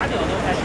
八九都开始。